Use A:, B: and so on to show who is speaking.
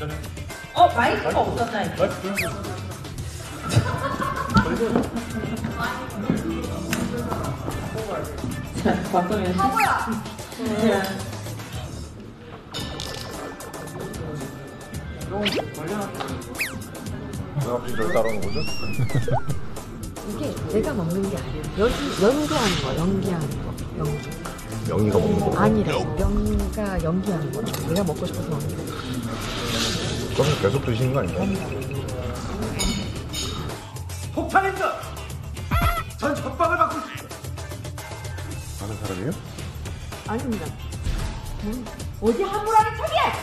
A: 괜찮아요.
B: 어 마이크가 없었나 이게? 자, 박동현 씨.
C: 바보야.
A: 왜 갑자기 절 따라오는 거죠?
D: 이게 내가 먹는 게 아니에요. 연기, 연기하는 거, 연기하는 거. 연기.
A: 영희가 먹는 거.
D: 아니라고. 명가 연기하는 거. 내가 먹고 싶어서 먹는 거.
A: 그럼 계속 드시는 거 아닌가요?
E: 폭탄입니다. 전 협박을 받고 있습니다.
A: 아는 사람이에요?
D: 아닙니다.
C: 어디 함부로 하는 척이야?